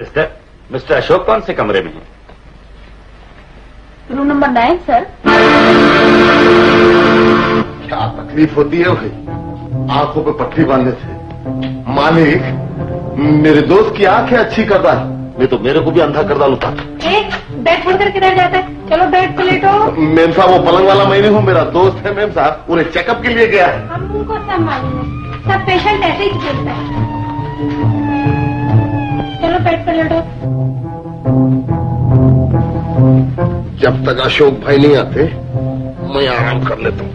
Sister mister Ashok कौन से कमरे में है? रूम नंबर नाइन सर क्या तकलीफ़ होती है भाई? आँखों पे पट्टी बांधने से। मालिक मेरे दोस्त की आँखें अच्छी करता है। नहीं तो मेरे को भी अंधा कर डालू था। एक बेड छोड़ करके रह जाता। है चलो बेड पे लेटो। मेम साहब वो पलंग वाला मैं नहीं हूँ मेरा दोस्त है मेम साहब। उन्हें चेकअप के लिए गया है। हम उनको सब मालूम है सब पेशेंट ऐसे ही है। पे लेटो जब तक अशोक भाई नहीं आते मैं आराम कर लेता हूँ।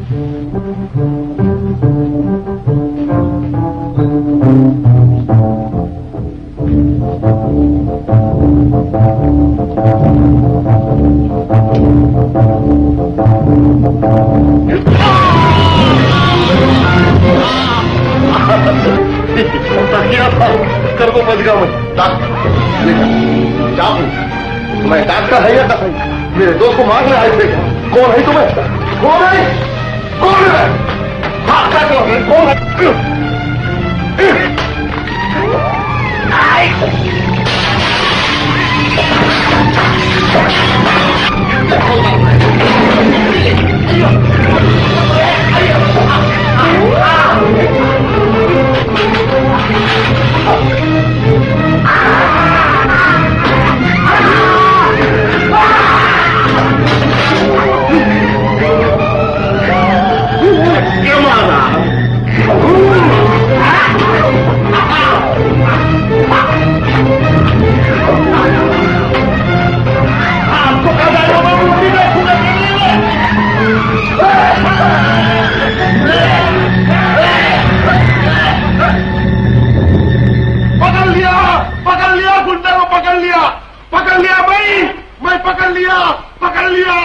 तकिया कर को बच गया मैं डॉक्टर मैं डॉक्टर है या मेरे दोस्त को मारने आए थे कौन है? तुम्हें कौन है? कौन है? हाँ क्या कौन है? पकड़ लिया पकड़ लिया, गुंडे को पकड़ लिया। पकड़ लिया भाई, मैं पकड़ लिया पकड़ लिया